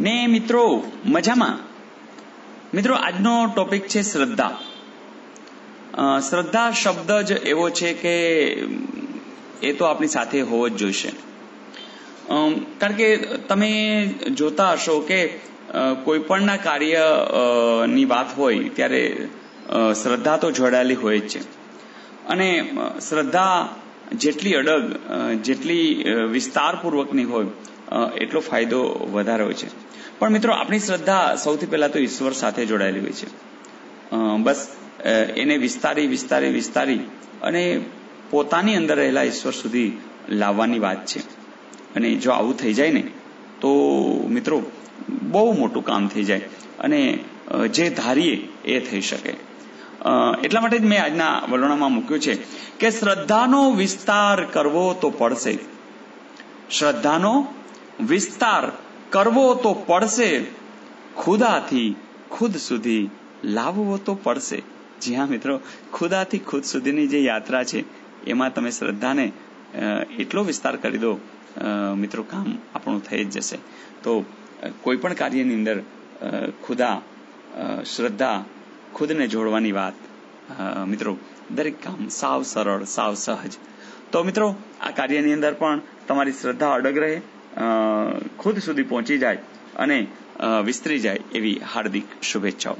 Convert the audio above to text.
ને મિત્રો, મજામાં? મિત્રો, આજનો ટોપિક છે શ્રદ્ધા. શ્રદ્ધા શબ્દ જ એવો છે કે, એ તો આપણી સાથે હોવો જ જોઈશે. કારણ કે તમે જોતા હશો કે કોઈ પણના કાર્યની વાત હોય ત્યારે શ્રદ્ધા તો જોડાયેલી હોય જ છે. અને શ્રદ્ધા જેટલી અડગ જેટલી વિસ્તારપૂર્વકની હોય એટલો ફાયદો વધારે હોય છે. પણ મિત્રો, આપણી શ્રદ્ધા સૌથી પહેલા તો ઈશ્વર સાથે જોડાયેલી હોય છે. બસ એને વિસ્તારી વિસ્તારી વિસ્તારી અને પોતાની અંદર રહેલા ઈશ્વર સુધી લાવવાની વાત છે. અને જો આવું થઈ જાય ને, તો મિત્રો, બહુ મોટું કામ થઈ જાય. અને જે ધારીએ એ થઈ શકે. એટલા માટે જ મેં આજના વલણમાં મૂક્યું છે કે શ્રદ્ધાનો વિસ્તાર કરવો તો પડશે. શ્રદ્ધાનો વિસ્તાર કરવો તો પડશે. ખુદાથી ખુદ સુધી લાવવો તો પડશે. જી હા, મિત્રો, ખુદાથી ખુદ સુધીની જે યાત્રા છે, એમાં તમે શ્રદ્ધાને એટલો વિસ્તાર કરી દો મિત્રો, કામ આપણું થઈ જ જશે. તો કોઈ પણ કાર્યની અંદર ખુદા શ્રદ્ધા ખુદને જોડવાની વાત. મિત્રો, દરેક કામ સાવ સરળ, સાવ સહજ. તો મિત્રો, આ કાર્યની અંદર પણ તમારી શ્રદ્ધા અડગ રહે ખુદ સુધી પહોંચી જાય અને વિસ્તરી જાય એવી હાર્દિક શુભેચ્છાઓ.